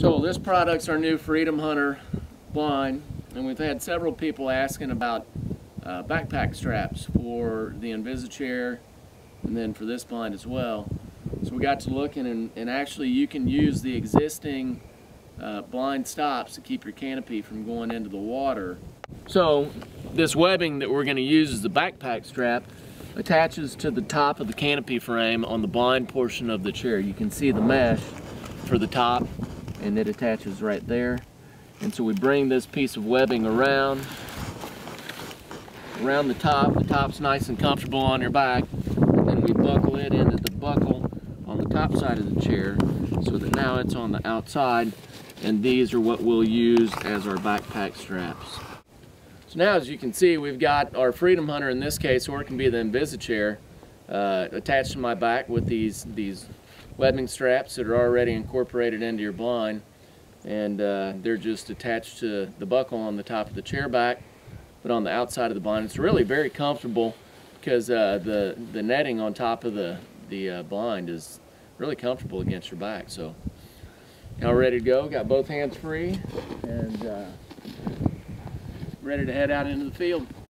So this product's our new Freedom Hunter blind, and we've had several people asking about uh, backpack straps for the Invisichair and then for this blind as well. So we got to looking and, and actually you can use the existing uh, blind stops to keep your canopy from going into the water. So this webbing that we're going to use as the backpack strap attaches to the top of the canopy frame on the blind portion of the chair. You can see the mesh for the top and it attaches right there. And so we bring this piece of webbing around, around the top. The top's nice and comfortable on your back. And then we buckle it into the buckle on the top side of the chair so that now it's on the outside. And these are what we'll use as our backpack straps. So now as you can see, we've got our Freedom Hunter in this case, or it can be the Invisichair, uh, attached to my back with these, these webbing straps that are already incorporated into your blind and uh, they're just attached to the buckle on the top of the chair back but on the outside of the blind it's really very comfortable because uh, the the netting on top of the the uh, blind is really comfortable against your back so. Now ready to go? Got both hands free and uh, ready to head out into the field